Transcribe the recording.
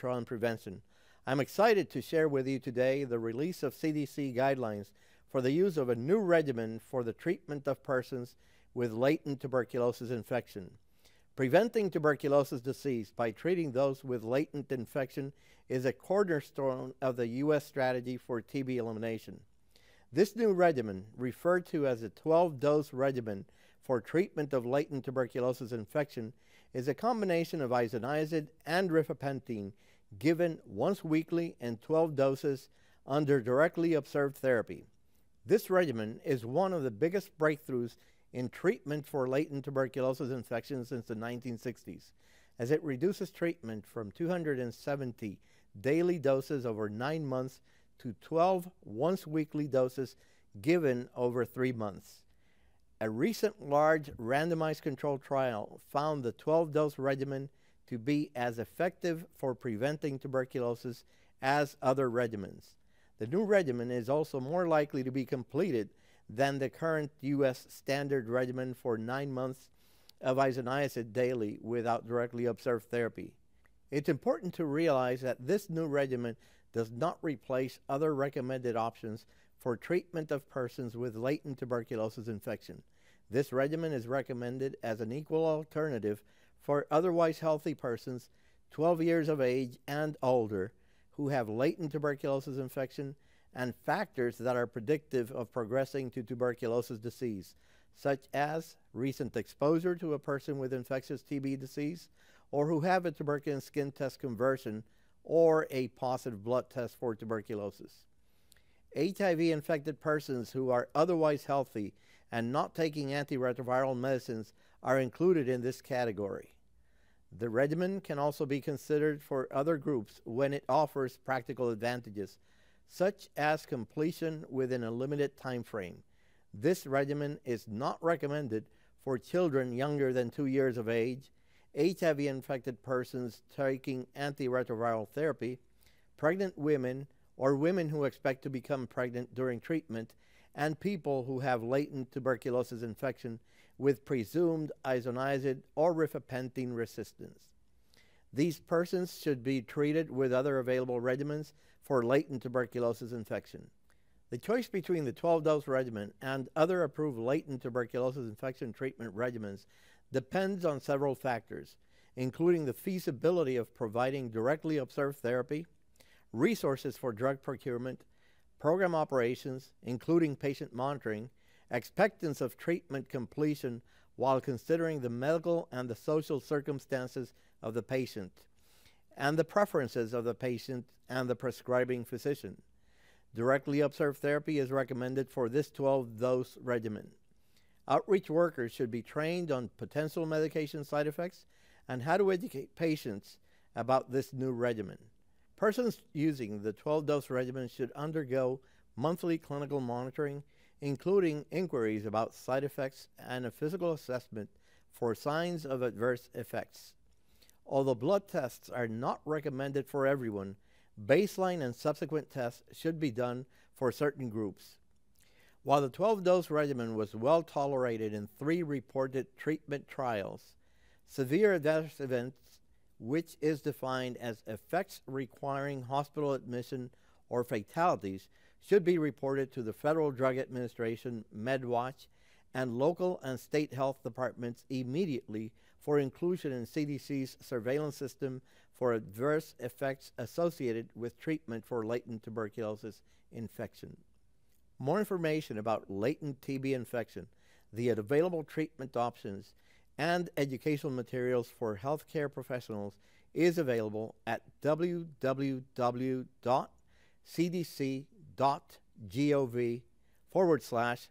control and prevention. I'm excited to share with you today the release of CDC guidelines for the use of a new regimen for the treatment of persons with latent tuberculosis infection. Preventing tuberculosis disease by treating those with latent infection is a cornerstone of the U.S. strategy for TB elimination. This new regimen, referred to as a 12 dose regimen for treatment of latent tuberculosis infection, is a combination of isoniazid and rifapentine given once weekly in 12 doses under directly observed therapy. This regimen is one of the biggest breakthroughs in treatment for latent tuberculosis infection since the 1960s, as it reduces treatment from 270 daily doses over nine months to 12 once weekly doses given over three months. A recent large randomized controlled trial found the 12 dose regimen to be as effective for preventing tuberculosis as other regimens. The new regimen is also more likely to be completed than the current U.S. standard regimen for nine months of isoniazid daily without directly observed therapy. It's important to realize that this new regimen does not replace other recommended options for treatment of persons with latent tuberculosis infection. This regimen is recommended as an equal alternative for otherwise healthy persons 12 years of age and older who have latent tuberculosis infection and factors that are predictive of progressing to tuberculosis disease, such as recent exposure to a person with infectious TB disease, or who have a tuberculin skin test conversion or a positive blood test for tuberculosis. HIV infected persons who are otherwise healthy and not taking antiretroviral medicines are included in this category. The regimen can also be considered for other groups when it offers practical advantages, such as completion within a limited time frame. This regimen is not recommended for children younger than two years of age, HIV infected persons taking antiretroviral therapy, pregnant women, or women who expect to become pregnant during treatment, and people who have latent tuberculosis infection with presumed isoniazid or rifapentine resistance. These persons should be treated with other available regimens for latent tuberculosis infection. The choice between the 12 dose regimen and other approved latent tuberculosis infection treatment regimens depends on several factors, including the feasibility of providing directly observed therapy, resources for drug procurement, program operations, including patient monitoring, expectance of treatment completion while considering the medical and the social circumstances of the patient, and the preferences of the patient and the prescribing physician. Directly observed therapy is recommended for this 12 dose regimen. Outreach workers should be trained on potential medication side effects and how to educate patients about this new regimen. Persons using the 12 dose regimen should undergo monthly clinical monitoring, including inquiries about side effects and a physical assessment for signs of adverse effects. Although blood tests are not recommended for everyone, baseline and subsequent tests should be done for certain groups. While the 12 dose regimen was well tolerated in three reported treatment trials, severe adverse events, which is defined as effects requiring hospital admission or fatalities, should be reported to the Federal Drug Administration, MedWatch, and local and state health departments immediately for inclusion in CDC's surveillance system for adverse effects associated with treatment for latent tuberculosis infection. More information about latent TB infection, the available treatment options, and educational materials for healthcare professionals is available at www.cdc.gov forward slash